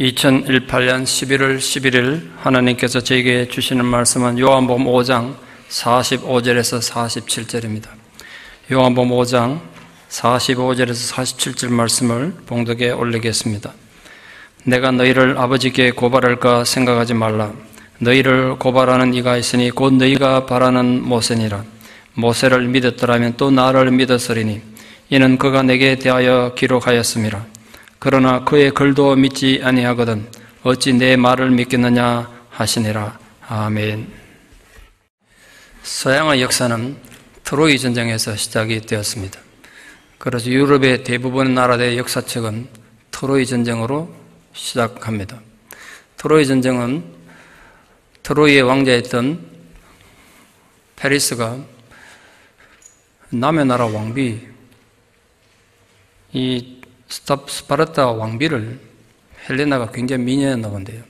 2018년 11월 11일 하나님께서 저에게 주시는 말씀은 요한복음 5장 45절에서 47절입니다. 요한복음 5장 45절에서 47절 말씀을 봉독에 올리겠습니다. 내가 너희를 아버지께 고발할까 생각하지 말라. 너희를 고발하는 이가 있으니 곧 너희가 바라는 모세니라. 모세를 믿었더라면 또 나를 믿었으리니 이는 그가 내게 대하여 기록하였음이라. 그러나 그의 글도 믿지 아니하거든 어찌 내 말을 믿겠느냐 하시니라. 아멘. 서양의 역사는 트로이 전쟁에서 시작이 되었습니다. 그래서 유럽의 대부분의 나라의 역사책은 트로이 전쟁으로 시작합니다. 트로이 전쟁은 트로이의 왕자였던 페리스가 남의 나라 왕비 이 스파르타 왕비를 헬레나가 굉장히 미녀였나 본데요.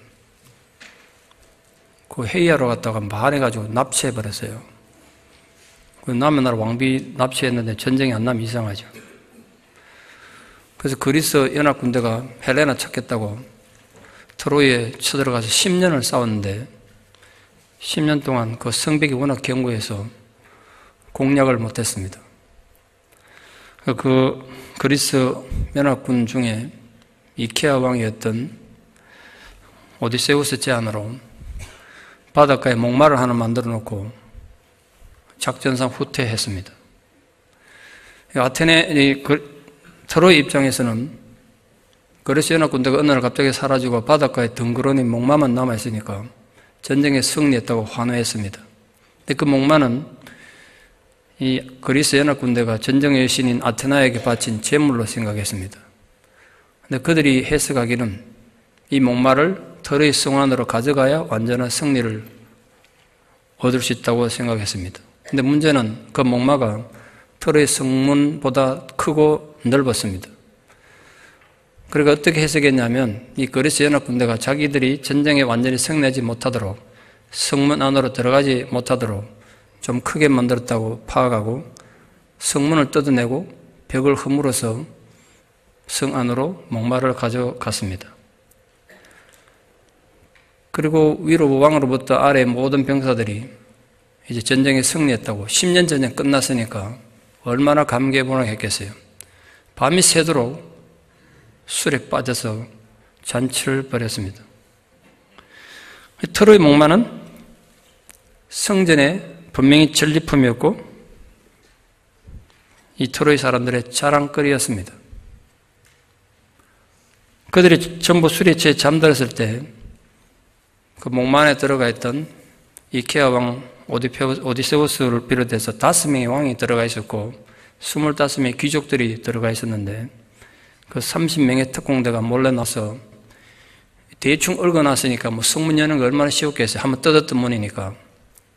그 회의하러 갔다가 말해가지고 납치해버렸어요. 그 남의 나라 왕비 납치했는데 전쟁이 안 나면 이상하죠. 그래서 그리스 연합군대가 헬레나 찾겠다고 트로이에 쳐들어가서 10년을 싸웠는데 10년 동안 그 성벽이 워낙 견고해서 공략을 못했습니다. 그 그리스 연합군 중에 이케아 왕이었던 오디세우스 제안으로 바닷가에 목마를 하나 만들어 놓고 작전상 후퇴했습니다. 아테네, 그, 트로이 입장에서는 그리스 연합군대가 어느 날 갑자기 사라지고 바닷가에 덩그러니 목마만 남아 있으니까 전쟁에 승리했다고 환호했습니다. 근데 그 목마는 이 그리스 연합 군대가 전쟁의 여신인 아테나에게 바친 제물로 생각했습니다. 근데 그들이 해석하기는 이 목마를 털의 성안으로 가져가야 완전한 승리를 얻을 수 있다고 생각했습니다. 근데 문제는 그 목마가 털의 성문보다 크고 넓었습니다. 그러니까 어떻게 해석했냐면 이 그리스 연합 군대가 자기들이 전쟁에 완전히 승리하지 못하도록 성문 안으로 들어가지 못하도록 좀 크게 만들었다고 파악하고 성문을 뜯어내고 벽을 허물어서 성 안으로 목마를 가져갔습니다. 그리고 위로 왕으로부터 아래 모든 병사들이 이제 전쟁에 승리했다고 10년 전쟁 끝났으니까 얼마나 감개무량했겠어요. 밤이 새도록 술에 빠져서 잔치를 벌였습니다. 트로이 목마는 성전에 분명히 전리품이었고 이 트로이 사람들의 자랑거리였습니다. 그들이 전부 취해 잠들었을 때 그 목만에 들어가 있던 이케아 왕 오디세우스를 비롯해서 다섯 명의 왕이 들어가 있었고 스물다섯 명의 귀족들이 들어가 있었는데 그 30명의 특공대가 몰래 나서 대충 얽어놨으니까 뭐 성문 여는 거 얼마나 쉬웠겠어요. 한번 뜯었던 문이니까.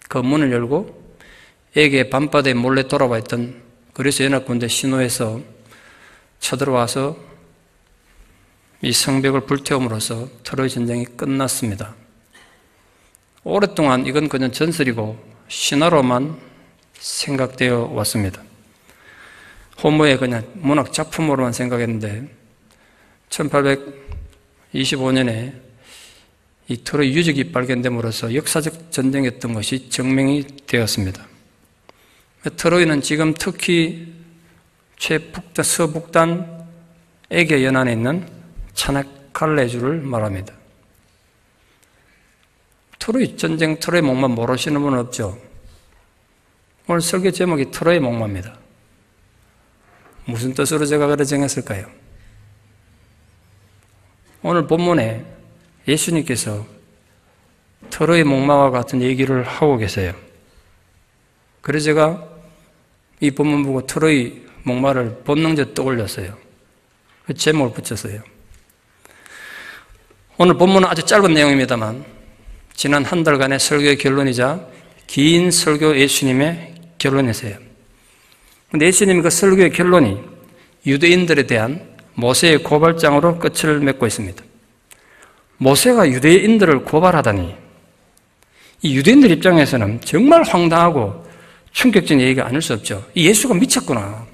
그 문을 열고 에게 밤바다에 몰래 돌아와 있던 그리스 연합군대 신호에서 쳐들어와서 이 성벽을 불태움으로써 트로이 전쟁이 끝났습니다. 오랫동안 이건 그냥 전설이고 신화로만 생각되어 왔습니다. 호모의 그냥 문학 작품으로만 생각했는데 1825년에 이 트로이 유적이 발견됨으로써 역사적 전쟁이었던 것이 증명이 되었습니다. 트로이는 지금 특히 최북단, 서북단 에게 연안에 있는 차네칼레주를 말합니다. 트로이 전쟁, 트로이 목마 모르시는 분은 없죠? 오늘 설교 제목이 트로이 목마입니다. 무슨 뜻으로 제가 그래 정했을까요? 오늘 본문에 예수님께서 터로의 목마와 같은 얘기를 하고 계세요. 그래서 제가 이 본문 보고 터로의 목마를 본능적 떠올렸어요. 그 제목을 붙였어요. 오늘 본문은 아주 짧은 내용입니다만 지난 한 달간의 설교의 결론이자 긴 설교 예수님의 결론이세요. 근데 예수님 그 설교의 결론이 유대인들에 대한 모세의 고발장으로 끝을 맺고 있습니다. 모세가 유대인들을 고발하다니 이 유대인들 입장에서는 정말 황당하고 충격적인 얘기가 아닐 수 없죠. 예수가 미쳤구나.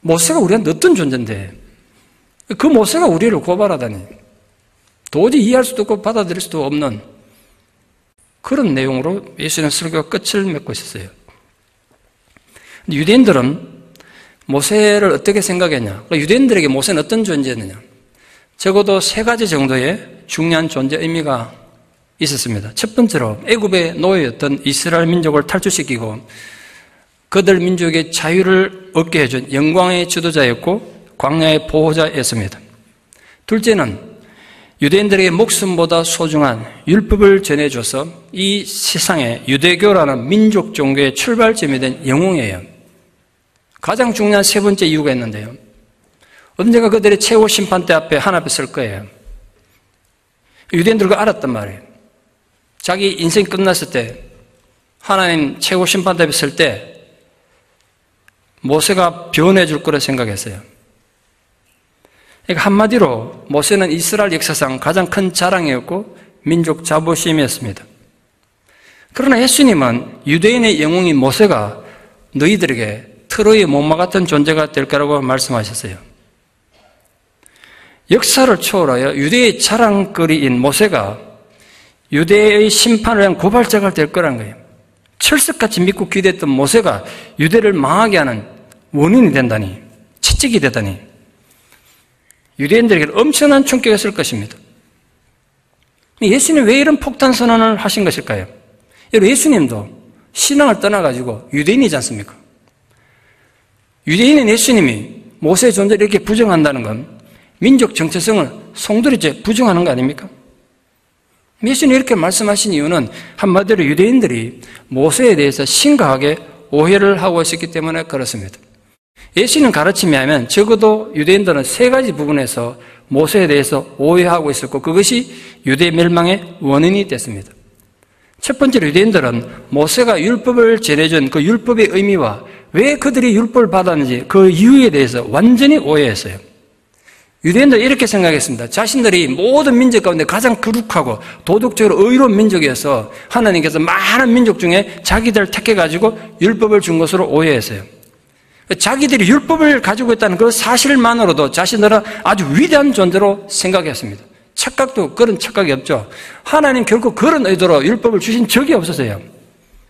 모세가 우리한테 어떤 존재인데 그 모세가 우리를 고발하다니 도저히 이해할 수도 없고 받아들일 수도 없는 그런 내용으로 예수는 설교가 끝을 맺고 있었어요. 유대인들은 모세를 어떻게 생각했냐? 그러니까 유대인들에게 모세는 어떤 존재였느냐? 적어도 세 가지 정도의 중요한 존재 의미가 있었습니다. 첫 번째로 애굽의 노예였던 이스라엘 민족을 탈출시키고 그들 민족의 자유를 얻게 해준 영광의 지도자였고 광야의 보호자였습니다. 둘째는 유대인들에게 목숨보다 소중한 율법을 전해줘서 이 세상에 유대교라는 민족 종교의 출발점이 된 영웅이에요. 가장 중요한 세 번째 이유가 있는데요. 언젠가 그들의 최고 심판대 앞에 하나 앞에 설 거예요. 유대인들과 알았단 말이에요. 자기 인생 끝났을 때 하나님 최고 심판대 앞에 설 때 모세가 변해 줄 거라 생각했어요. 그러니까 한마디로 모세는 이스라엘 역사상 가장 큰 자랑이었고 민족 자부심이었습니다. 그러나 예수님은 유대인의 영웅인 모세가 너희들에게 트로이의 목마 같은 존재가 될 거라고 말씀하셨어요. 역사를 초월하여 유대의 자랑거리인 모세가 유대의 심판을 위한 고발자가 될 거란 거예요. 철석같이 믿고 기대했던 모세가 유대를 망하게 하는 원인이 된다니, 채찍이 되다니, 유대인들에게 엄청난 충격이었을 것입니다. 예수님 왜 이런 폭탄 선언을 하신 것일까요? 예수님도 신앙을 떠나가지고 유대인이지 않습니까? 유대인인 예수님이 모세의 존재를 이렇게 부정한다는 건 민족 정체성을 송두리째 부정하는 거 아닙니까? 예수님이 이렇게 말씀하신 이유는 한마디로 유대인들이 모세에 대해서 심각하게 오해를 하고 있었기 때문에 그렇습니다. 예수님 가르침에 하면 적어도 유대인들은 세 가지 부분에서 모세에 대해서 오해하고 있었고 그것이 유대 멸망의 원인이 됐습니다. 첫 번째로 유대인들은 모세가 율법을 전해준 그 율법의 의미와 왜 그들이 율법을 받았는지 그 이유에 대해서 완전히 오해했어요. 유대인들 이렇게 생각했습니다. 자신들이 모든 민족 가운데 가장 거룩하고 도덕적으로 의로운 민족이어서 하나님께서 많은 민족 중에 자기들 택해가지고 율법을 준 것으로 오해했어요. 자기들이 율법을 가지고 있다는 그 사실만으로도 자신들은 아주 위대한 존재로 생각했습니다. 착각도 그런 착각이 없죠. 하나님 결코 그런 의도로 율법을 주신 적이 없었어요.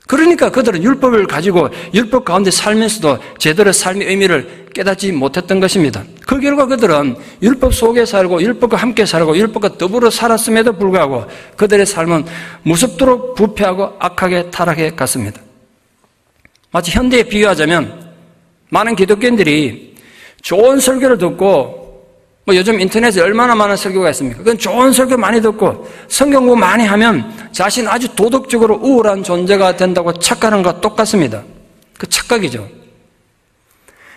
그러니까 그들은 율법을 가지고 율법 가운데 살면서도 제대로 삶의 의미를 깨닫지 못했던 것입니다. 그 결과 그들은 율법 속에 살고 율법과 함께 살고 율법과 더불어 살았음에도 불구하고 그들의 삶은 무섭도록 부패하고 악하게 타락해 갔습니다. 마치 현대에 비유하자면 많은 기독교인들이 좋은 설교를 듣고 뭐 요즘 인터넷에 얼마나 많은 설교가 있습니까? 그건 좋은 설교 많이 듣고 성경 공부 많이 하면 자신 아주 도덕적으로 우월한 존재가 된다고 착각하는 것과 똑같습니다. 그 착각이죠.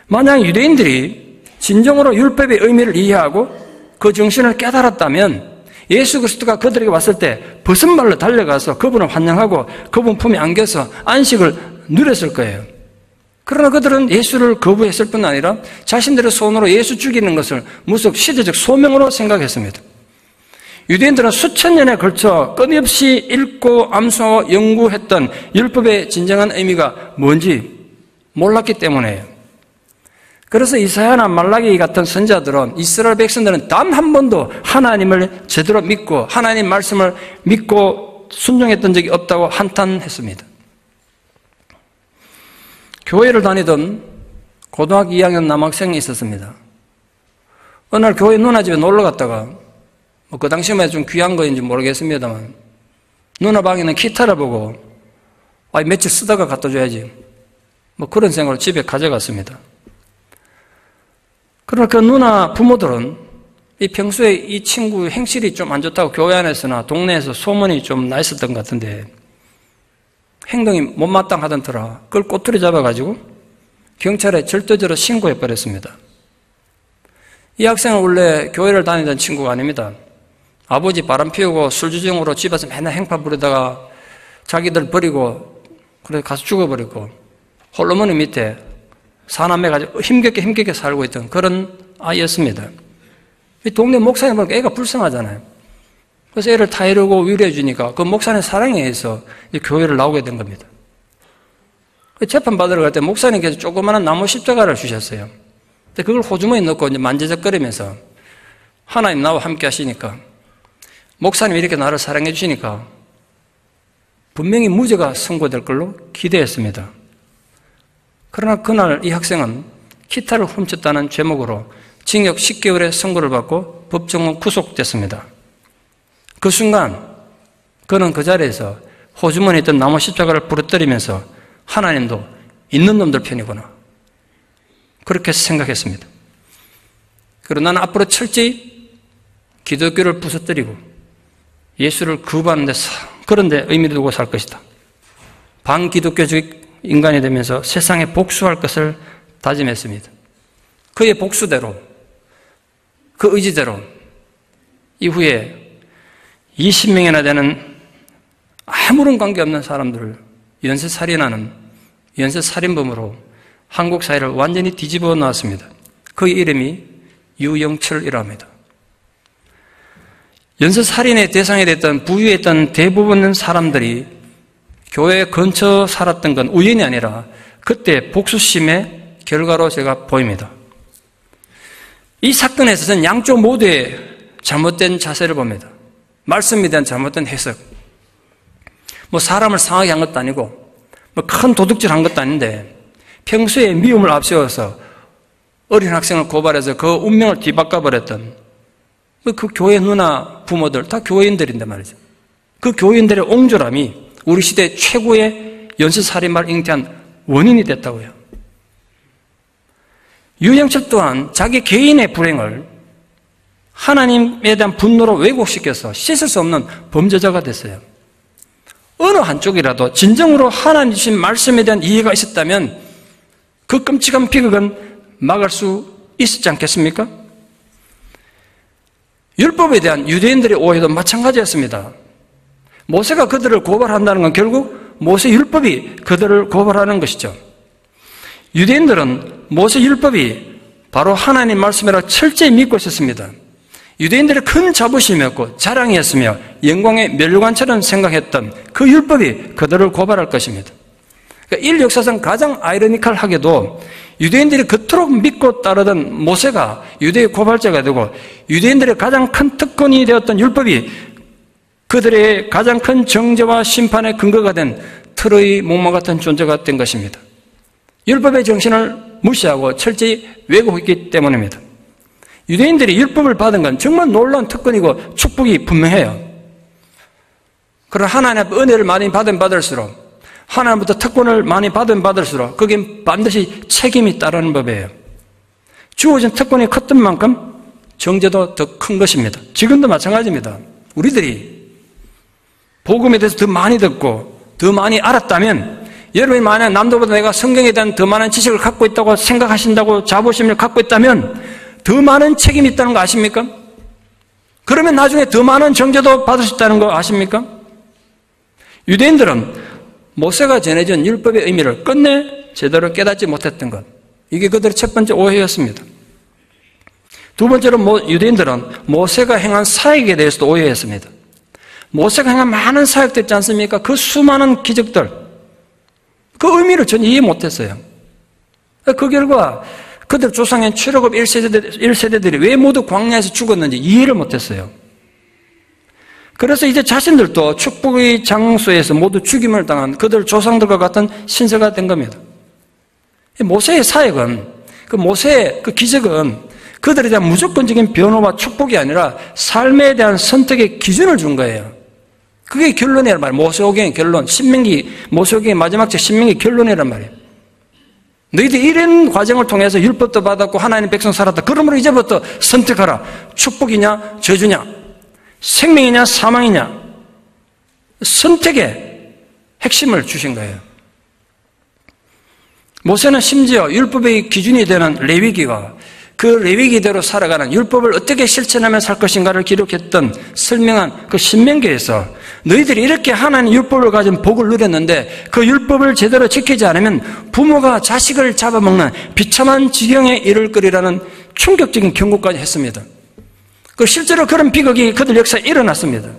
만약 유대인들이 진정으로 율법의 의미를 이해하고 그 정신을 깨달았다면 예수 그리스도가 그들에게 왔을 때 벗은 발로 달려가서 그분을 환영하고 그분 품에 안겨서 안식을 누렸을 거예요. 그러나 그들은 예수를 거부했을 뿐 아니라 자신들의 손으로 예수 죽이는 것을 무속 시대적 소명으로 생각했습니다. 유대인들은 수천 년에 걸쳐 끊임없이 읽고 암송하고 연구했던 율법의 진정한 의미가 뭔지 몰랐기 때문에요. 그래서 이사야나 말라기 같은 선자들은 이스라엘 백성들은 단 한 번도 하나님을 제대로 믿고 하나님 말씀을 믿고 순종했던 적이 없다고 한탄했습니다. 교회를 다니던 고등학교 2학년 남학생이 있었습니다. 어느 날 교회 누나 집에 놀러 갔다가 뭐 그 당시만 좀 귀한 거인지 모르겠습니다만 누나 방에는 기타를 보고 아 며칠 쓰다가 갖다 줘야지 뭐 그런 생각으로 집에 가져갔습니다. 그러나 그 누나 부모들은 이 평소에 이 친구 행실이 좀 안 좋다고 교회 안에서나 동네에서 소문이 좀 나 있었던 것 같은데 행동이 못마땅하던더라. 그걸 꼬투리 잡아가지고 경찰에 절도적으로 신고해버렸습니다. 이 학생은 원래 교회를 다니던 친구가 아닙니다. 아버지 바람 피우고 술주정으로 집에서 맨날 행파 부리다가 자기들 버리고 그래 가서 죽어버리고 홀로머니 밑에 사남매 가지고 힘겹게 힘겹게 살고 있던 그런 아이였습니다. 이 동네 목사님 보니까 애가 불쌍하잖아요. 그래서 애를 타이르고 위로해 주니까 그 목사님 사랑에 의해서 교회를 나오게 된 겁니다. 그 재판 받으러 갈 때 목사님께서 조그마한 나무 십자가를 주셨어요. 그걸 호주머니에 넣고 만지작거리면서 하나님 나와 함께 하시니까 목사님이 이렇게 나를 사랑해 주시니까 분명히 무죄가 선고될 걸로 기대했습니다. 그러나 그날 이 학생은 기타를 훔쳤다는 제목으로 징역 10개월의 선고를 받고 법정은 구속됐습니다. 그 순간 그는 그 자리에서 호주머니에 있던 나무 십자가를 부러뜨리면서 하나님도 있는 놈들 편이구나. 그렇게 생각했습니다. 그리고 나는 앞으로 철저히 기독교를 부서뜨리고 예수를 구하는 데 그런 데 의미를 두고 살 것이다. 반기독교적 인간이 되면서 세상에 복수할 것을 다짐했습니다. 그의 복수대로, 그 의지대로 이후에 20명이나 되는 아무런 관계없는 사람들을 연쇄살인하는 연쇄살인범으로 한국 사회를 완전히 뒤집어 놨습니다. 그 이름이 유영철이라 합니다. 연쇄살인의 대상이 됐던 부유에 있던 대부분 사람들이 교회 근처 살았던 건 우연이 아니라 그때 복수심의 결과로 제가 보입니다. 이 사건에서 저는 양쪽 모두의 잘못된 자세를 봅니다. 말씀에 대한 잘못된 해석. 뭐 사람을 상하게 한 것도 아니고 뭐 큰 도둑질 한 것도 아닌데 평소에 미움을 앞세워서 어린 학생을 고발해서 그 운명을 뒤바꿔 버렸던 뭐그 교회 누나 부모들 다 교회인들인데 말이죠. 그 교회인들의 옹졸함이 우리 시대 최고의 연쇄살인마를 잉태한 원인이 됐다고요. 유영철 또한 자기 개인의 불행을 하나님에 대한 분노로 왜곡시켜서 씻을 수 없는 범죄자가 됐어요. 어느 한쪽이라도 진정으로 하나님 주신 말씀에 대한 이해가 있었다면 그 끔찍한 비극은 막을 수 있었지 않겠습니까? 율법에 대한 유대인들의 오해도 마찬가지였습니다. 모세가 그들을 고발한다는 건 결국 모세 율법이 그들을 고발하는 것이죠. 유대인들은 모세 율법이 바로 하나님 말씀이라 철저히 믿고 있었습니다. 유대인들의 큰 자부심이었고 자랑이었으며 영광의 멸관처럼 생각했던 그 율법이 그들을 고발할 것입니다. 그러니까 일 역사상 가장 아이러니컬하게도 유대인들이 그토록 믿고 따르던 모세가 유대의 고발자가 되고 유대인들의 가장 큰 특권이 되었던 율법이 그들의 가장 큰 정죄와 심판의 근거가 된 틀의 목마 같은 존재가 된 것입니다. 율법의 정신을 무시하고 철저히 왜곡했기 때문입니다. 유대인들이 율법을 받은 건 정말 놀라운 특권이고 축복이 분명해요. 그러나 하나님 은혜를 많이 받은 받을수록 하나님부터 특권을 많이 받은 받을수록 거긴 반드시 책임이 따르는 법이에요. 주어진 특권이 컸던 만큼 정제도 더 큰 것입니다. 지금도 마찬가지입니다. 우리들이 복음에 대해서 더 많이 듣고 더 많이 알았다면 여러분이 만약 남들보다 내가 성경에 대한 더 많은 지식을 갖고 있다고 생각하신다고 자부심을 갖고 있다면 더 많은 책임이 있다는 거 아십니까? 그러면 나중에 더 많은 정죄도 받을 수 있다는 거 아십니까? 유대인들은 모세가 전해준 율법의 의미를 끝내 제대로 깨닫지 못했던 것. 이게 그들의 첫 번째 오해였습니다. 두 번째로 유대인들은 모세가 행한 사역에 대해서도 오해했습니다. 모세가 행한 많은 사역들 있지 않습니까? 그 수많은 기적들. 그 의미를 전혀 이해 못했어요. 그 결과 그들 조상의 출애굽 1세대, 1세대들이 왜 모두 광야에서 죽었는지 이해를 못했어요. 그래서 이제 자신들도 축복의 장소에서 모두 죽임을 당한 그들 조상들과 같은 신세가 된 겁니다. 모세의 사역은, 그 모세의 그 기적은 그들에 대한 무조건적인 변호와 축복이 아니라 삶에 대한 선택의 기준을 준 거예요. 그게 결론이란 말이에요. 모세오경의 결론. 신명기, 모세오경의 마지막 책 신명기 결론이란 말이에요. 너희들 이런 과정을 통해서 율법도 받았고 하나님 백성 살았다. 그러므로 이제부터 선택하라. 축복이냐, 저주냐, 생명이냐, 사망이냐. 선택의 핵심을 주신 거예요. 모세는 심지어 율법의 기준이 되는 레위기가 그 레위기대로 살아가는 율법을 어떻게 실천하며 살 것인가를 기록했던 설명한 그 신명기에서 너희들이 이렇게 하나님 율법을 가진 복을 누렸는데 그 율법을 제대로 지키지 않으면 부모가 자식을 잡아먹는 비참한 지경에 이를 거리라는 충격적인 경고까지 했습니다. 그 실제로 그런 비극이 그들 역사에 일어났습니다.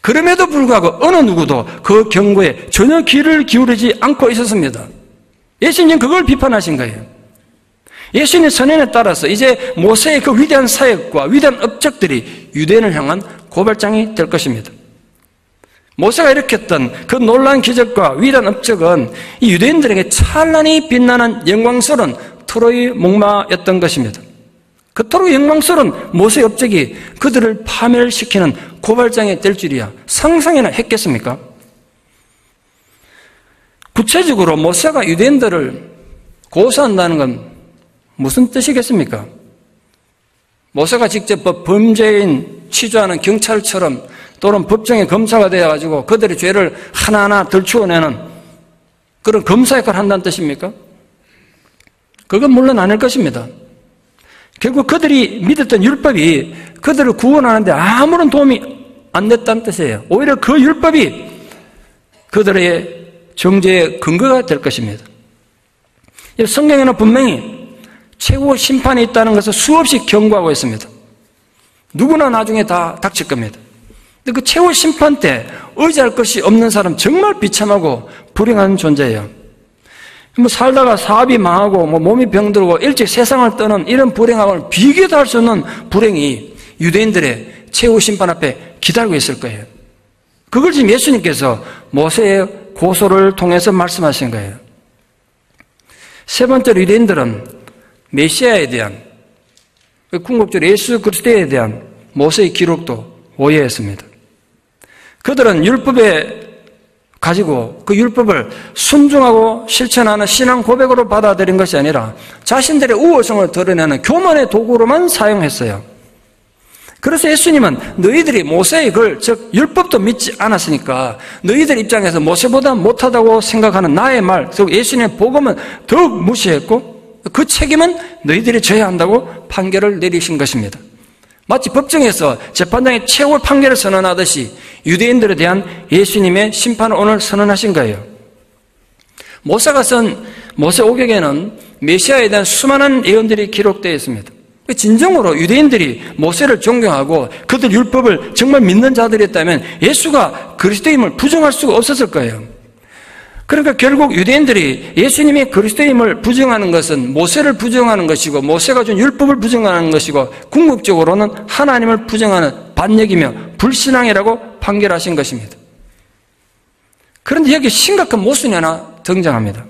그럼에도 불구하고 어느 누구도 그 경고에 전혀 귀를 기울이지 않고 있었습니다. 예수님 그걸 비판하신 거예요. 예수님의 선언에 따라서 이제 모세의 그 위대한 사역과 위대한 업적들이 유대인을 향한 고발장이 될 것입니다. 모세가 일으켰던 그 놀라운 기적과 위대한 업적은 이 유대인들에게 찬란히 빛나는 영광스러운 트로이 목마였던 것입니다. 그토록 영광스러운 모세의 업적이 그들을 파멸시키는 고발장이 될 줄이야 상상이나 했겠습니까? 구체적으로 모세가 유대인들을 고소한다는 건 무슨 뜻이겠습니까? 모세가 직접 범죄인 취조하는 경찰처럼 또는 법정의 검사가 되어가지고 그들의 죄를 하나하나 들추어내는 그런 검사 역할을 한다는 뜻입니까? 그건 물론 아닐 것입니다. 결국 그들이 믿었던 율법이 그들을 구원하는데 아무런 도움이 안 됐다는 뜻이에요. 오히려 그 율법이 그들의 정죄의 근거가 될 것입니다. 성경에는 분명히 최고 심판이 있다는 것을 수없이 경고하고 있습니다. 누구나 나중에 다 닥칠 겁니다. 근데 그 최후 심판 때 의지할 것이 없는 사람 정말 비참하고 불행한 존재예요. 뭐 살다가 사업이 망하고 뭐 몸이 병들고 일찍 세상을 떠는 이런 불행함을 비교도 할 수 없는 불행이 유대인들의 최후 심판 앞에 기다리고 있을 거예요. 그걸 지금 예수님께서 모세의 고소를 통해서 말씀하신 거예요. 세 번째로 유대인들은 메시아에 대한 궁극적으로 예수 그리스도에 대한 모세의 기록도 오해했습니다. 그들은 율법에 가지고 그 율법을 순종하고 실천하는 신앙 고백으로 받아들인 것이 아니라 자신들의 우월성을 드러내는 교만의 도구로만 사용했어요. 그래서 예수님은 너희들이 모세의 글, 즉 율법도 믿지 않았으니까 너희들 입장에서 모세보다 못하다고 생각하는 나의 말, 즉 예수님의 복음은 더욱 무시했고 그 책임은 너희들이 져야 한다고 판결을 내리신 것입니다. 마치 법정에서 재판장이 최후 판결을 선언하듯이 유대인들에 대한 예수님의 심판을 오늘 선언하신 거예요. 모세가 쓴 모세 오경에는 메시아에 대한 수많은 예언들이 기록되어 있습니다. 진정으로 유대인들이 모세를 존경하고 그들 율법을 정말 믿는 자들이었다면 예수가 그리스도임을 부정할 수가 없었을 거예요. 그러니까 결국 유대인들이 예수님이 그리스도임을 부정하는 것은 모세를 부정하는 것이고 모세가 준 율법을 부정하는 것이고 궁극적으로는 하나님을 부정하는 반역이며 불신앙이라고 판결하신 것입니다. 그런데 여기 심각한 모순이 하나 등장합니다.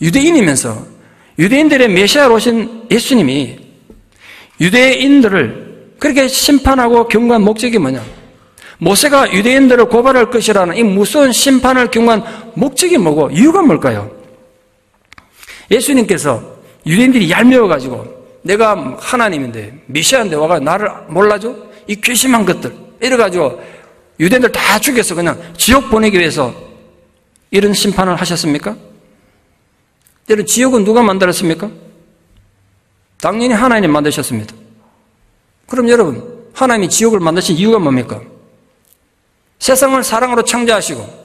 유대인이면서 유대인들의 메시아로 오신 예수님이 유대인들을 그렇게 심판하고 경고한 목적이 뭐냐? 모세가 유대인들을 고발할 것이라는 이 무서운 심판을 경고한 목적이 뭐고 이유가 뭘까요? 예수님께서 유대인들이 얄미워가지고 내가 하나님인데 메시아인데 와가 나를 몰라줘? 이 괘씸한 것들 이래가지고 유대인들 다 죽여서 그냥 지옥 보내기 위해서 이런 심판을 하셨습니까? 여러분 지옥은 누가 만들었습니까? 당연히 하나님 만드셨습니다. 그럼 여러분 하나님이 지옥을 만드신 이유가 뭡니까? 세상을 사랑으로 창조하시고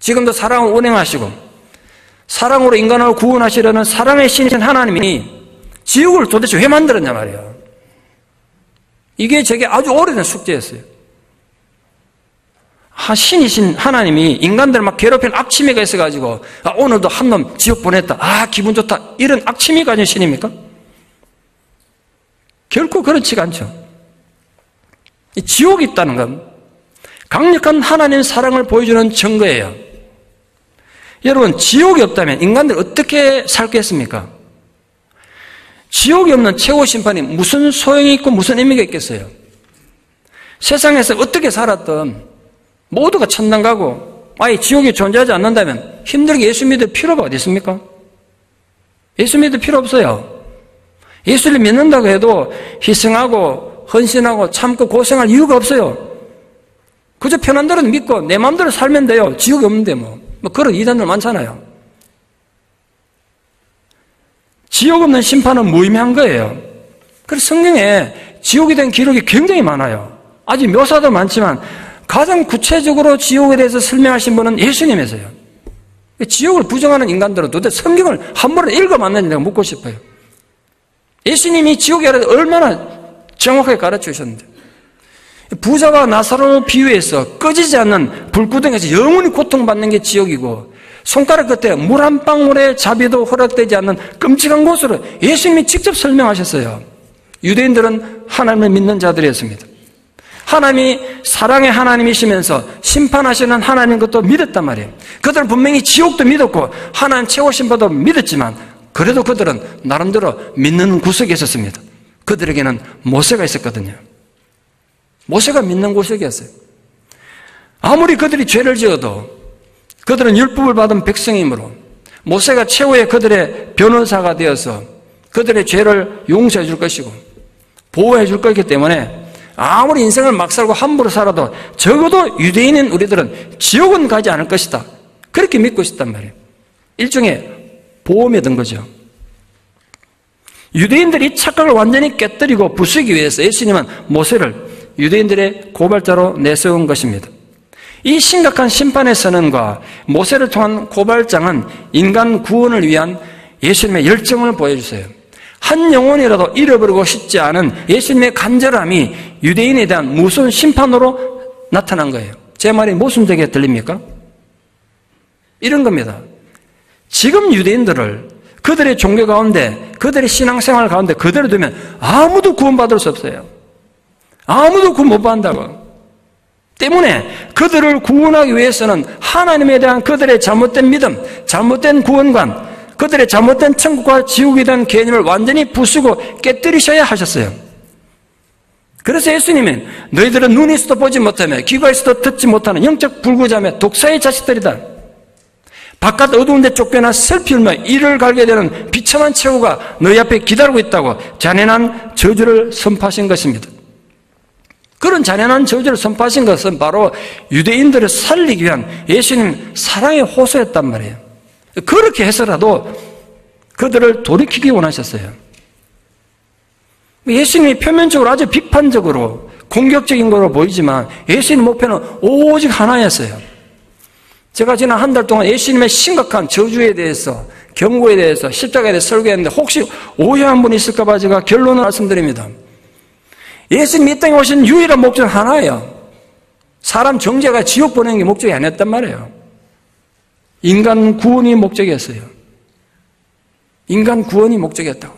지금도 사랑을 운행하시고 사랑으로 인간을 구원하시려는 사랑의 신이신 하나님이 지옥을 도대체 왜 만들었냐 말이에요. 이게 제게 아주 오래된 숙제였어요. 신이신 하나님이 인간들 막 괴롭힌 악취미가 있어가지고 아, 오늘도 한 놈 지옥 보냈다. 아 기분 좋다. 이런 악취미 가진 신입니까? 결코 그렇지가 않죠. 지옥이 있다는 건 강력한 하나님 사랑을 보여주는 증거예요. 여러분, 지옥이 없다면 인간들 어떻게 살겠습니까? 지옥이 없는 최고 심판이 무슨 소용이 있고 무슨 의미가 있겠어요? 세상에서 어떻게 살았던 모두가 천당 가고 아예 지옥이 존재하지 않는다면 힘들게 예수 믿을 필요가 어디 있습니까? 예수 믿을 필요 없어요. 예수를 믿는다고 해도 희생하고 헌신하고 참고 고생할 이유가 없어요. 그저 편한 대로 믿고 내 마음대로 살면 돼요. 지옥이 없는데 뭐. 뭐 그런 이단들 많잖아요. 지옥 없는 심판은 무의미한 거예요. 그래서 성경에 지옥에 대한 기록이 굉장히 많아요. 아직 묘사도 많지만 가장 구체적으로 지옥에 대해서 설명하신 분은 예수님이세요. 지옥을 부정하는 인간들은 도대체 성경을 한 번에 읽어봤는지 내가 묻고 싶어요. 예수님이 지옥에 얼마나 정확하게 가르쳐 주셨는데. 부자와 나사로 비유해서 꺼지지 않는 불구덩이에서 영원히 고통받는 게 지옥이고 손가락 끝에 물 한 방울의 자비도 허락되지 않는 끔찍한 곳으로 예수님이 직접 설명하셨어요. 유대인들은 하나님을 믿는 자들이었습니다. 하나님이 사랑의 하나님이시면서 심판하시는 하나님 것도 믿었단 말이에요. 그들은 분명히 지옥도 믿었고 하나님 최고 심판도 믿었지만 그래도 그들은 나름대로 믿는 구석에 있었습니다. 그들에게는 모세가 있었거든요. 모세가 믿는 구석이었어요. 아무리 그들이 죄를 지어도 그들은 율법을 받은 백성이므로 모세가 최후의 그들의 변호사가 되어서 그들의 죄를 용서해 줄 것이고 보호해 줄 거기 때문에 아무리 인생을 막 살고 함부로 살아도 적어도 유대인인 우리들은 지옥은 가지 않을 것이다. 그렇게 믿고 있었단 말이에요. 일종의 보험에 든 거죠. 유대인들이 착각을 완전히 깨뜨리고 부수기 위해서 예수님은 모세를 유대인들의 고발자로 내세운 것입니다. 이 심각한 심판의 선언과 모세를 통한 고발장은 인간 구원을 위한 예수님의 열정을 보여주세요. 한 영혼이라도 잃어버리고 싶지 않은 예수님의 간절함이 유대인에 대한 무슨 심판으로 나타난 거예요. 제 말이 모순되게 들립니까? 이런 겁니다. 지금 유대인들을 그들의 종교 가운데, 그들의 신앙생활 가운데 그대로 두면 아무도 구원받을 수 없어요. 아무도 구원 못 받는다고. 때문에 그들을 구원하기 위해서는 하나님에 대한 그들의 잘못된 믿음, 잘못된 구원관, 그들의 잘못된 천국과 지옥에 대한 개념을 완전히 부수고 깨뜨리셔야 하셨어요. 그래서 예수님은 너희들은 눈이 있어도 보지 못하며 귀가 있어도 듣지 못하는 영적 불구자며 독사의 자식들이다. 바깥 어두운 데 쫓겨나 슬피 울며 이를 갈게 되는 비참한 최후가 너희 앞에 기다리고 있다고 잔인한 저주를 선포하신 것입니다. 그런 잔인한 저주를 선포하신 것은 바로 유대인들을 살리기 위한 예수님 사랑의 호소였단 말이에요. 그렇게 해서라도 그들을 돌이키기 원하셨어요. 예수님이 표면적으로 아주 비판적으로 공격적인 거로 보이지만 예수님 목표는 오직 하나였어요. 제가 지난 한 달 동안 예수님의 심각한 저주에 대해서 경고에 대해서 십자가에 대해서 설교했는데 혹시 오해한 분 있을까 봐 제가 결론을 말씀드립니다. 예수님 이 땅에 오신 유일한 목적은 하나예요. 사람 정죄가 지옥 보내는 게 목적이 아니었단 말이에요. 인간 구원이 목적이었어요. 인간 구원이 목적이었다고.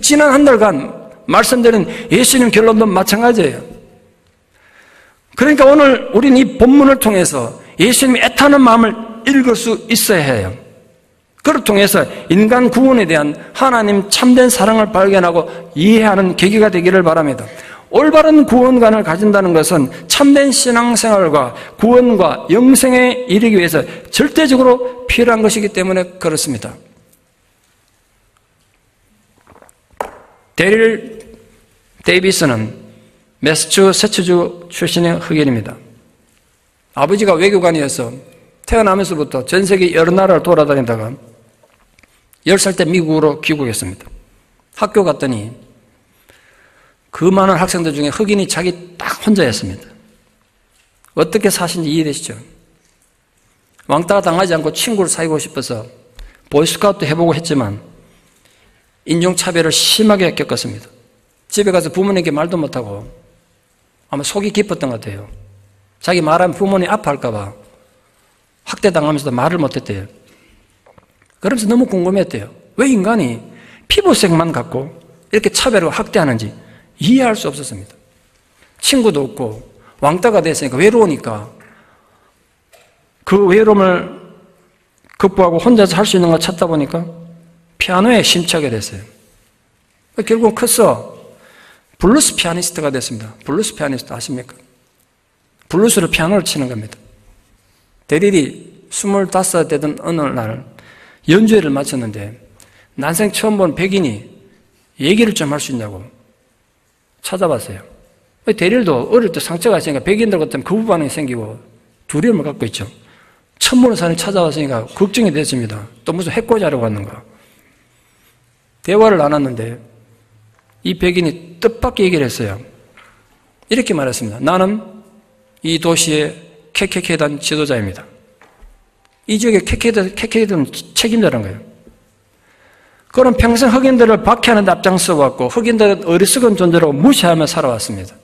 지난 한 달간 말씀드린 예수님 결론도 마찬가지예요. 그러니까 오늘 우리는 이 본문을 통해서 예수님이 애타는 마음을 읽을 수 있어야 해요. 그를 통해서 인간 구원에 대한 하나님 참된 사랑을 발견하고 이해하는 계기가 되기를 바랍니다. 올바른 구원관을 가진다는 것은 참된 신앙생활과 구원과 영생에 이르기 위해서 절대적으로 필요한 것이기 때문에 그렇습니다. 데릴 데이비스는 매스추세츠주 출신의 흑인입니다. 아버지가 외교관이어서 태어나면서부터 전 세계 여러 나라를 돌아다니다가 10살 때 미국으로 귀국했습니다. 학교 갔더니 그 많은 학생들 중에 흑인이 자기 딱 혼자였습니다. 어떻게 사신지 이해되시죠? 왕따가 당하지 않고 친구를 사귀고 싶어서 보이스카우트 해보고 했지만 인종차별을 심하게 겪었습니다. 집에 가서 부모님께 말도 못하고 아마 속이 깊었던 것 같아요. 자기 말하면 부모님 아파할까봐 학대당하면서도 말을 못했대요. 그러면서 너무 궁금했대요. 왜 인간이 피부색만 갖고 이렇게 차별을 학대하는지 이해할 수 없었습니다. 친구도 없고 왕따가 됐으니까 외로우니까 그 외로움을 극복하고 혼자서 할 수 있는 걸 찾다 보니까 피아노에 심취하게 됐어요. 결국 커서 블루스 피아니스트가 됐습니다. 블루스 피아니스트 아십니까? 블루스로 피아노를 치는 겁니다. 대리리 25 되던 어느 날 연주회를 마쳤는데 난생 처음 본 백인이 얘기를 좀 할 수 있냐고 찾아봤어요. 대리도 어릴 때 상처가 있으니까 백인들 같으면 거부 반응이 생기고 두려움을 갖고 있죠. 천문의 산에 찾아왔으니까 걱정이 됐습니다. 또 무슨 해코지하려고 왔는가. 대화를 나눴는데 이 백인이 뜻밖의 얘기를 했어요. 이렇게 말했습니다. 나는 이 도시의 케케케단 지도자입니다. 이 지역의 케케케단 책임자라는 거예요. 그는 평생 흑인들을 박해하는 데 앞장서 왔고 흑인들은 어리석은 존재라고 무시하며 살아왔습니다.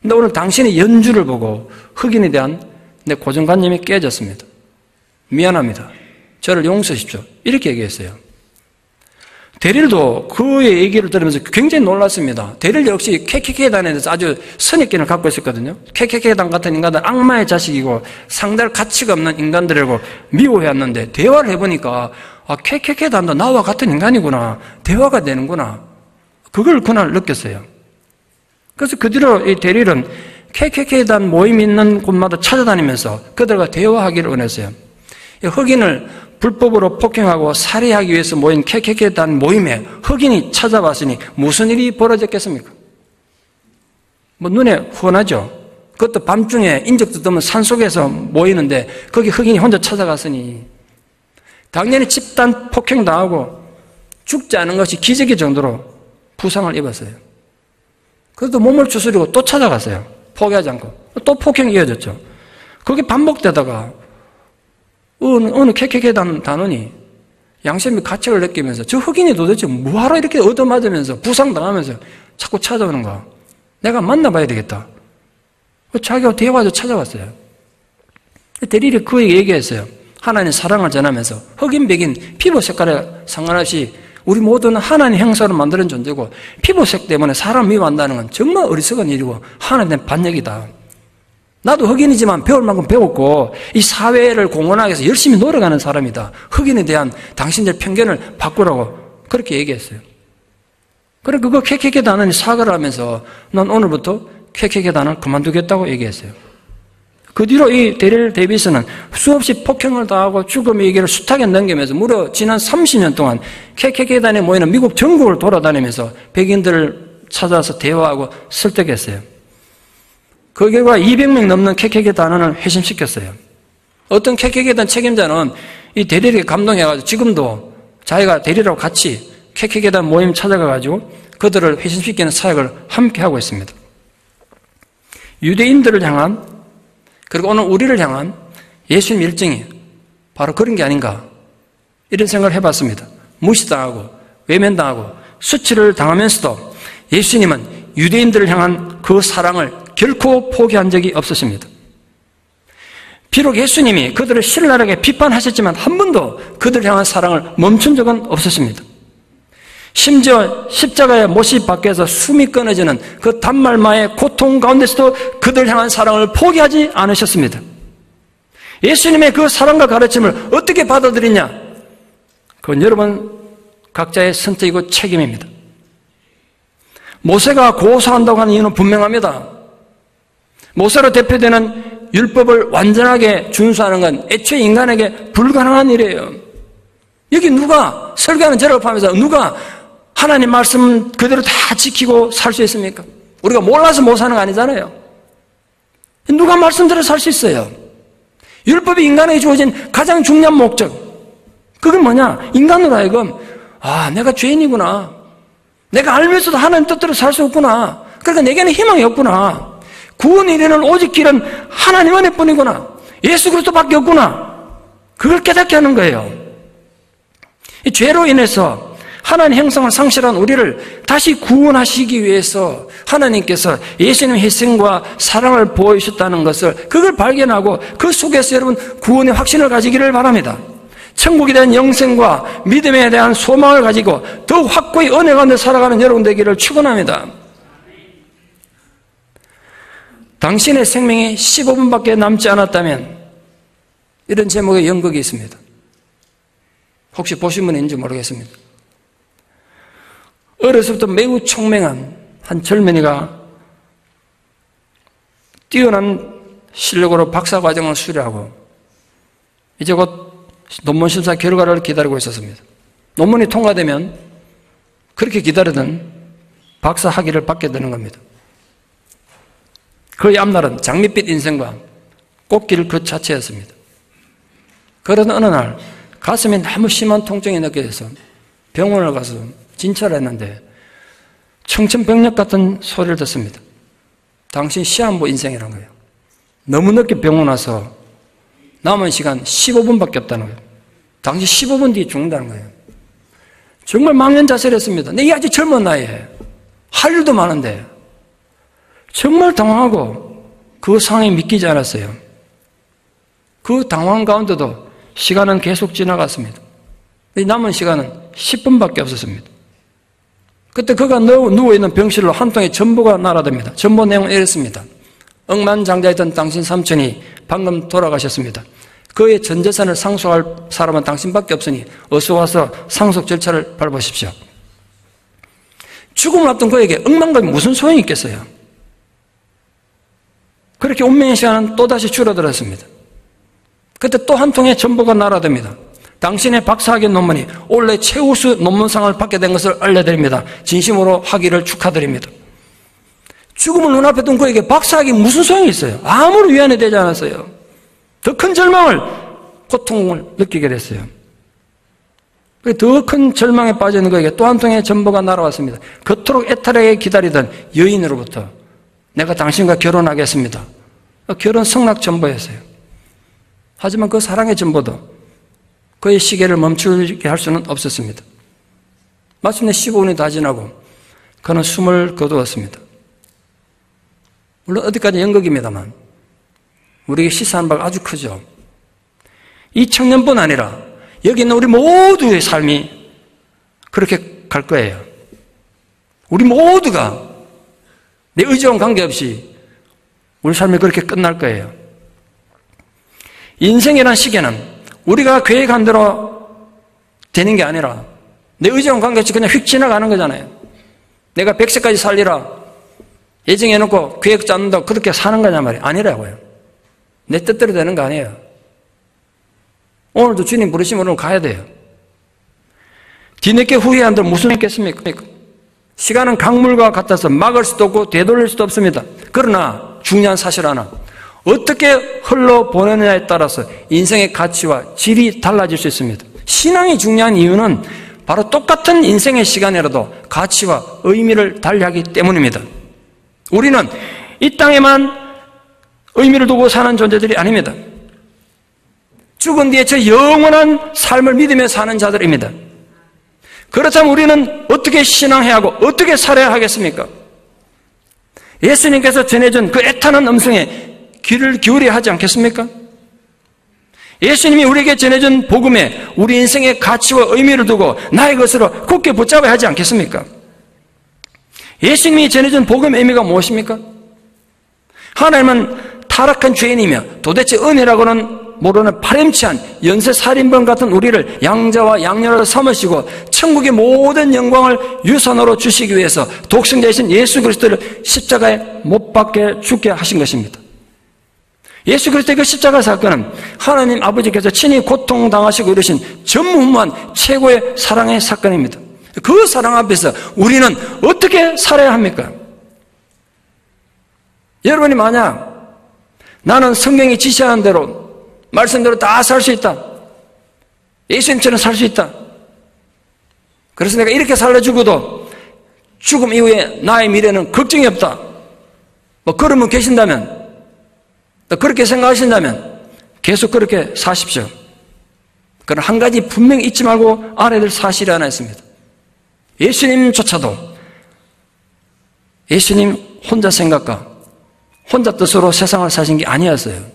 근데 오늘 당신의 연주를 보고 흑인에 대한 내 고정관념이 깨졌습니다. 미안합니다. 저를 용서하십시오. 이렇게 얘기했어요. 대릴도 그의 얘기를 들으면서 굉장히 놀랐습니다. 대릴 역시 케케케단에 대해서 아주 선입견을 갖고 있었거든요. 케케케단 같은 인간들 악마의 자식이고 상대할 가치가 없는 인간들이고 미워해왔는데 대화를 해보니까 아, 케케케단도 나와 같은 인간이구나. 대화가 되는구나. 그걸 그날 느꼈어요. 그래서 그 뒤로 이 대릴은 KKK단 모임 있는 곳마다 찾아다니면서 그들과 대화하기를 원했어요. 흑인을 불법으로 폭행하고 살해하기 위해서 모인 KKK단 모임에 흑인이 찾아왔으니 무슨 일이 벌어졌겠습니까? 뭐 눈에 훤하죠. 그것도 밤중에 인적도 드문 산속에서 모이는데 거기 흑인이 혼자 찾아갔으니 당연히 집단 폭행당하고 죽지 않은 것이 기적의 정도로 부상을 입었어요. 그래도 몸을 추스리고 또 찾아갔어요. 포기하지 않고. 또 폭행이 이어졌죠. 그게 반복되다가 어느, 어느 케케케 단원이 양심의 가책을 느끼면서 저 흑인이 도대체 뭐하러 이렇게 얻어맞으면서 부상당하면서 자꾸 찾아오는 거야. 내가 만나봐야 되겠다. 자기가 대화도 찾아왔어요. 대리를 그에게 얘기했어요. 하나님 사랑을 전하면서 흑인, 백인, 피부 색깔에 상관없이 우리 모두는 하나님 형사로 만드는 존재고 피부색 때문에 사람 미워한다는 건 정말 어리석은 일이고 하나님의 반역이다. 나도 흑인이지만 배울 만큼 배웠고 이 사회를 공헌하기 위해서 열심히 노력하는 사람이다. 흑인에 대한 당신들 편견을 바꾸라고 그렇게 얘기했어요. 그래 그거 캐캐캐 단원이 사과를 하면서 난 오늘부터 단원 그만두겠다고 얘기했어요. 그 뒤로 이 데릴 데이비스는 수없이 폭행을 당하고 죽음의 얘기를 숱하게 넘기면서 무려 지난 30년 동안 KKK단에 모이는 미국 전국을 돌아다니면서 백인들을 찾아서 대화하고 설득했어요. 그 결과 200명 넘는 KKK 단원을 회심시켰어요. 어떤 KKK단 책임자는 이 대리에게 감동해가지고 지금도 자기가 대리라고 같이 KKK단 모임 찾아가가지고 그들을 회심시키는 사역을 함께 하고 있습니다. 유대인들을 향한 그리고 오늘 우리를 향한 예수님 일정이 바로 그런 게 아닌가 이런 생각을 해봤습니다. 무시당하고 외면당하고 수치를 당하면서도 예수님은 유대인들을 향한 그 사랑을 결코 포기한 적이 없으십니다. 비록 예수님이 그들을 신랄하게 비판하셨지만 한 번도 그들을 향한 사랑을 멈춘 적은 없었습니다. 심지어 십자가의 못이 밖에서 숨이 끊어지는 그 단말마의 고통 가운데서도 그들 향한 사랑을 포기하지 않으셨습니다. 예수님의 그 사랑과 가르침을 어떻게 받아들이냐? 그건 여러분 각자의 선택이고 책임입니다. 모세가 고소한다고 하는 이유는 분명합니다. 모세로 대표되는 율법을 완전하게 준수하는 건 애초에 인간에게 불가능한 일이에요. 여기 누가 설교하는 저를 포함해서 누가 하나님 말씀 그대로 다 지키고 살 수 있습니까? 우리가 몰라서 못 사는 거 아니잖아요. 누가 말씀대로 살 수 있어요? 율법이 인간에게 주어진 가장 중요한 목적. 그건 뭐냐? 인간으로 하여금, 아, 내가 죄인이구나. 내가 알면서도 하나님 뜻대로 살 수 없구나. 그러니까 내게는 희망이 없구나. 구원이 되는 오직 길은 하나님 은혜 뿐이구나. 예수 그리스도밖에 없구나. 그걸 깨닫게 하는 거예요. 이 죄로 인해서 하나님 형성을 상실한 우리를 다시 구원하시기 위해서 하나님께서 예수님의 희생과 사랑을 보여주셨다는 것을 그걸 발견하고 그 속에서 여러분 구원의 확신을 가지기를 바랍니다. 천국에 대한 영생과 믿음에 대한 소망을 가지고 더 확고히 은혜 가운데 살아가는 여러분 되기를 축원합니다. 당신의 생명이 15분밖에 남지 않았다면 이런 제목의 연극이 있습니다. 혹시 보신 분인지 모르겠습니다. 어려서부터 매우 총명한 한 젊은이가 뛰어난 실력으로 박사 과정을 수료하고 이제 곧 논문 심사 결과를 기다리고 있었습니다. 논문이 통과되면 그렇게 기다리던 박사 학위를 받게 되는 겁니다. 그의 앞날은 장밋빛 인생과 꽃길 그 자체였습니다. 그러던 어느 날 가슴에 너무 심한 통증이 느껴져서 병원을 가서 진찰을 했는데 청천벽력 같은 소리를 듣습니다. 당신 시한부 인생이란 거예요. 너무 늦게 병원 와서 남은 시간 15분밖에 없다는 거예요. 당신 15분 뒤에 죽는다는 거예요. 정말 망연자실했습니다. 내 아직 젊은 나이에 할 일도 많은데 정말 당황하고 그 상황이 믿기지 않았어요. 그 당황 가운데도 시간은 계속 지나갔습니다. 남은 시간은 10분밖에 없었습니다. 그때 그가 누워있는 병실로 한 통의 전보가 날아듭니다. 전보 내용은 이랬습니다. 억만장자였던 당신 삼촌이 방금 돌아가셨습니다. 그의 전 재산을 상속할 사람은 당신밖에 없으니 어서 와서 상속 절차를 밟으십시오. 죽음을 앞둔 그에게 억만감이 무슨 소용이 있겠어요? 그렇게 운명의 시간은 또다시 줄어들었습니다. 그때 또 한 통의 전보가 날아듭니다. 당신의 박사학위 논문이 올해 최우수 논문상을 받게 된 것을 알려드립니다. 진심으로 하기를 축하드립니다. 죽음을 눈앞에 둔 그에게 박사학위 무슨 소용이 있어요? 아무런 위안이 되지 않았어요. 더 큰 절망을, 고통을 느끼게 됐어요. 더 큰 절망에 있는 그에게 또 한 통의 전보가 날아왔습니다. 그토록 애타게 기다리던 여인으로부터 내가 당신과 결혼하겠습니다. 결혼 성낙 전보였어요. 하지만 그 사랑의 전보도 그의 시계를 멈추게 할 수는 없었습니다. 마침내 15분이 다 지나고 그는 숨을 거두었습니다. 물론 어디까지 연극입니다만 우리에게 시사하는 바가 아주 크죠. 이 청년뿐 아니라 여기 있는 우리 모두의 삶이 그렇게 갈 거예요. 우리 모두가 내 의지와 관계없이 우리 삶이 그렇게 끝날 거예요. 인생이라는 시계는 우리가 계획한 대로 되는 게 아니라 내 의지와 관계없이 그냥 휙 지나가는 거잖아요. 내가 100세까지 살리라 예정해놓고 계획 짰는다고 그렇게 사는 거냐 말이에요. 아니라고요. 내 뜻대로 되는 거 아니에요. 오늘도 주님 오늘 가야 돼요. 뒤늦게 후회한들 무슨 있겠습니까? 시간은 강물과 같아서 막을 수도 없고 되돌릴 수도 없습니다. 그러나 중요한 사실 하나. 어떻게 흘러보내느냐에 따라서 인생의 가치와 질이 달라질 수 있습니다. 신앙이 중요한 이유는 바로 똑같은 인생의 시간이라도 가치와 의미를 달리하기 때문입니다. 우리는 이 땅에만 의미를 두고 사는 존재들이 아닙니다. 죽은 뒤에 저 영원한 삶을 믿으며 사는 자들입니다. 그렇다면 우리는 어떻게 신앙해야 하고 어떻게 살아야 하겠습니까? 예수님께서 전해준 그 애타는 음성에 귀를 기울여야 하지 않겠습니까? 예수님이 우리에게 전해준 복음에 우리 인생의 가치와 의미를 두고 나의 것으로 굳게 붙잡아야 하지 않겠습니까? 예수님이 전해준 복음의 의미가 무엇입니까? 하나님은 타락한 죄인이며 도대체 은혜라고는 모르는 파렴치한 연쇄살인범 같은 우리를 양자와 양녀로 삼으시고 천국의 모든 영광을 유산으로 주시기 위해서 독생자이신 예수 그리스도를 십자가에 못 박게 죽게 하신 것입니다. 예수 그리스도의 그 십자가 사건은 하나님 아버지께서 친히 고통당하시고 이러신 전무후무한 최고의 사랑의 사건입니다. 그 사랑 앞에서 우리는 어떻게 살아야 합니까? 여러분이 만약 나는 성경이 지시하는 대로 말씀대로 다 살 수 있다. 예수님처럼 살 수 있다. 그래서 내가 이렇게 살려주고도 죽음 이후에 나의 미래는 걱정이 없다. 뭐 그러면 계신다면 그렇게 생각하신다면 계속 그렇게 사십시오. 그러나 한 가지 분명히 잊지 말고 알아야 될 사실이 하나 있습니다. 예수님조차도 예수님 혼자 생각과 혼자 뜻으로 세상을 사신 게 아니었어요.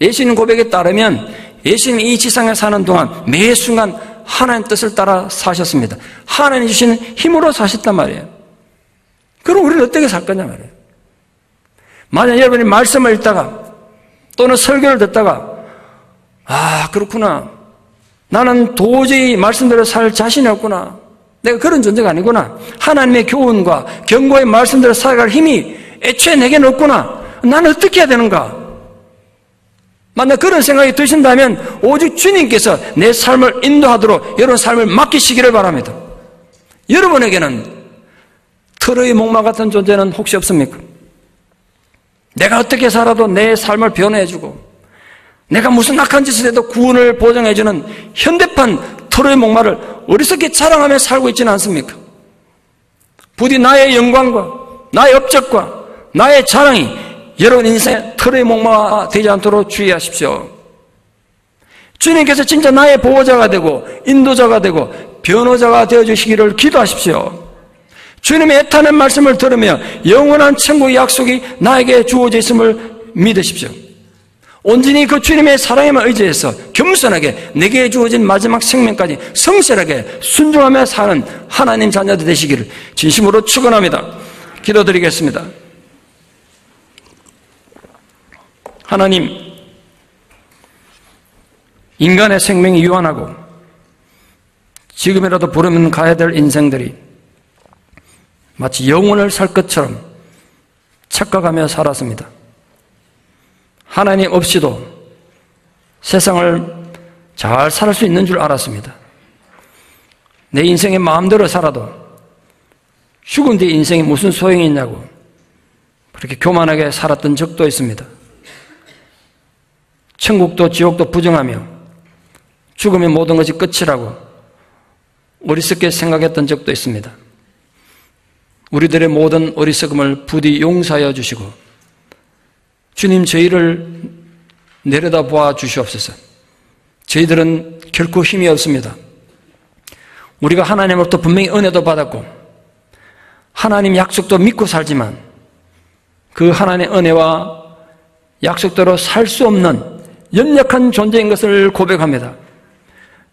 예수님 고백에 따르면 예수님 이 지상에 사는 동안 매 순간 하나님 뜻을 따라 사셨습니다. 하나님 주시는 힘으로 사셨단 말이에요. 그럼 우리는 어떻게 살 거냐 말이에요. 만약 여러분이 말씀을 읽다가 또는 설교를 듣다가 아 그렇구나 나는 도저히 말씀대로 살 자신이 없구나 내가 그런 존재가 아니구나 하나님의 교훈과 경고의 말씀대로 살아갈 힘이 애초에 내게는 없구나 나는 어떻게 해야 되는가 만약 그런 생각이 드신다면 오직 주님께서 내 삶을 인도하도록 여러분 삶을 맡기시기를 바랍니다 여러분에게는 트로의 목마 같은 존재는 혹시 없습니까? 내가 어떻게 살아도 내 삶을 변해주고 내가 무슨 악한 짓을 해도 구원을 보장해주는 현대판 토로의 목마를 어리석게 자랑하며 살고 있지는 않습니까? 부디 나의 영광과 나의 업적과 나의 자랑이 여러분 인생의 털의 목마가 되지 않도록 주의하십시오. 주님께서 진짜 나의 보호자가 되고 인도자가 되고 변호자가 되어 주시기를 기도하십시오. 주님의 애타는 말씀을 들으며 영원한 천국의 약속이 나에게 주어져 있음을 믿으십시오. 온전히 그 주님의 사랑에만 의지해서 겸손하게 내게 주어진 마지막 생명까지 성실하게 순종하며 사는 하나님 자녀들 되시기를 진심으로 축원합니다. 기도드리겠습니다. 하나님, 인간의 생명이 유한하고 지금이라도 부르면 가야 될 인생들이 마치 영혼을 살 것처럼 착각하며 살았습니다. 하나님 없이도 세상을 잘 살 수 있는 줄 알았습니다. 내 인생의 마음대로 살아도 죽은 뒤 인생이 무슨 소용이 있냐고 그렇게 교만하게 살았던 적도 있습니다. 천국도 지옥도 부정하며 죽으면 모든 것이 끝이라고 어리석게 생각했던 적도 있습니다. 우리들의 모든 어리석음을 부디 용서하여 주시고 주님 저희를 내려다 보아 주시옵소서. 저희들은 결코 힘이 없습니다. 우리가 하나님으로부터 분명히 은혜도 받았고 하나님 약속도 믿고 살지만 그 하나님의 은혜와 약속대로 살 수 없는 연약한 존재인 것을 고백합니다.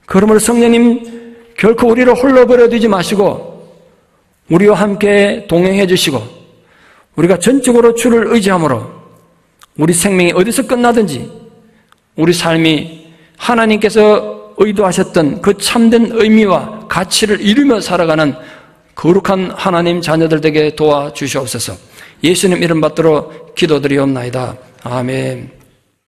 그러므로 성령님 결코 우리를 홀로 버려두지 마시고 우리와 함께 동행해 주시고 우리가 전적으로 주를 의지함으로 우리 생명이 어디서 끝나든지 우리 삶이 하나님께서 의도하셨던 그 참된 의미와 가치를 이루며 살아가는 거룩한 하나님 자녀들 되게 도와주시옵소서. 예수님 이름 받들어 기도드리옵나이다. 아멘.